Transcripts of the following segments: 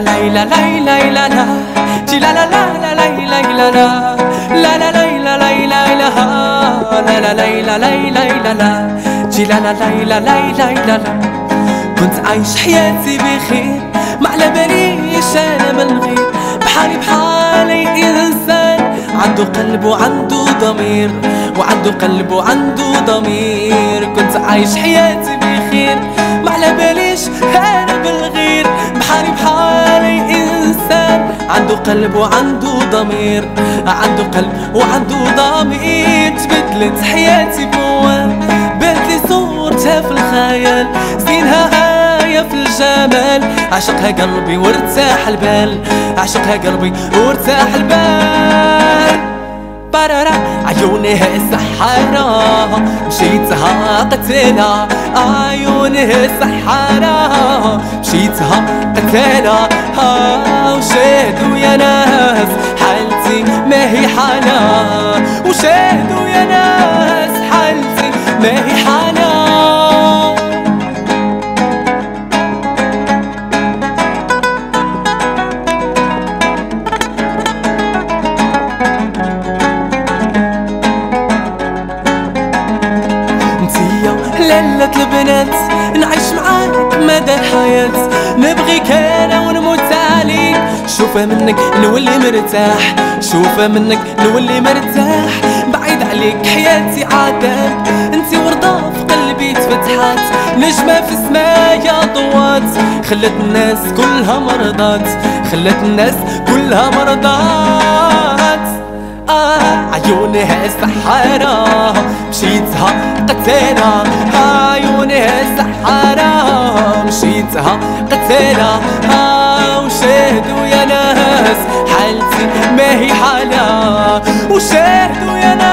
la la la la la la la Ti la la la la la la la la La la la la la la la La la la la la la la Ti la la la la la la la كنت عايش حياتي بخير ما على باليش أنا غير بحالي بحالي انسان عنده قلب وعنده ضمير وعنده قلب وعنده ضمير كنت عايش حياتي بخير ما على باليش قلب وعنده ضمير عنده قلب وعنده ضمير. تبدلت حياتي بوان بنتي صورتها في الخيال. زينها آية في الجمال عشقها قلبي وارتاح البال. عشقها قلبي وارتاح البال. بارارا عيونها سحارة مشيتها قتلة عيونها سحارة مشيتها قتلة وشاهدوا يا ناس حالتي ما هي حالة وشاهدوا يا ناس حالتي ما هي حالة ليلة البنات نعيش معاك مدى الحياة. نبغيك أنا شوفها منك نولي مرتاح شوفها منك نولي مرتاح. بعيد عليك حياتي عذاب انتي وردة في قلبي تفتحات. نجمة في سمايا ضوات خلت الناس كلها مرضات. خلت الناس كلها مرضات. آه عيونها سحارة مشيتها قتالة عيونها سحارة مشيتها قتالة آه يا ناس حالتي ما هي حالة. وشاهدوا يا ناس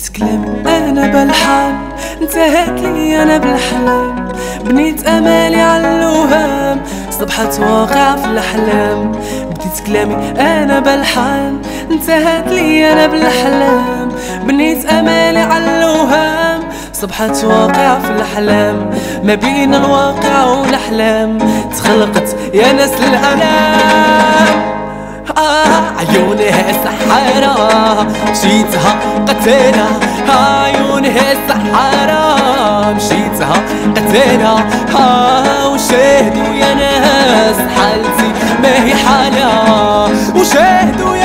بديت كلامي أنا بالحال انتهت لي أنا بالاحلام بنيت امالي على الوهام صبحت واقع في الأحلام. بديت كلامي أنا بالحال. انتهت لي أنا بالاحلام بنيت امالي على الوهام صبحت واقع في الأحلام. ما بين الواقع والأحلام. تخلقت يا ناس آه عيونها سحارة مشيتها قتلة عيونها سحارة مشيتها قتلة وشاهدوا يا ناس حالتي ما هي حالة. وشاهدوا